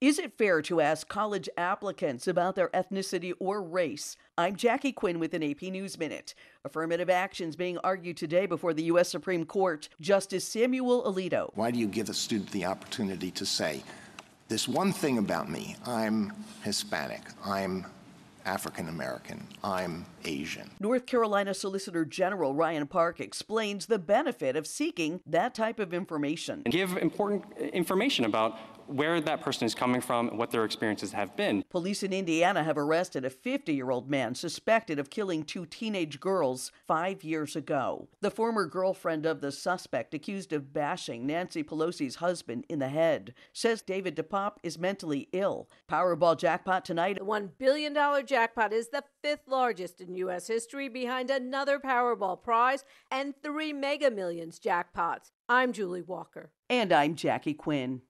Is it fair to ask college applicants about their ethnicity or race? I'm Jackie Quinn with an AP News Minute. Affirmative actions being argued today before the U.S. Supreme Court. Justice Samuel Alito. Why do you give a student the opportunity to say, this one thing about me, I'm Hispanic, I'm African American. I'm Asian. North Carolina Solicitor General Ryan Park explains the benefit of seeking that type of information. And give important information about where that person is coming from, and what their experiences have been. Police in Indiana have arrested a 50 year old man suspected of killing two teenage girls five years ago. The former girlfriend of the suspect, accused of bashing Nancy Pelosi's husband in the head, says David DePape is mentally ill. Powerball jackpot tonight. The $1 billion jackpot is the fifth largest in U.S. history behind another Powerball prize and three Mega Millions jackpots. I'm Julie Walker. And I'm Jackie Quinn.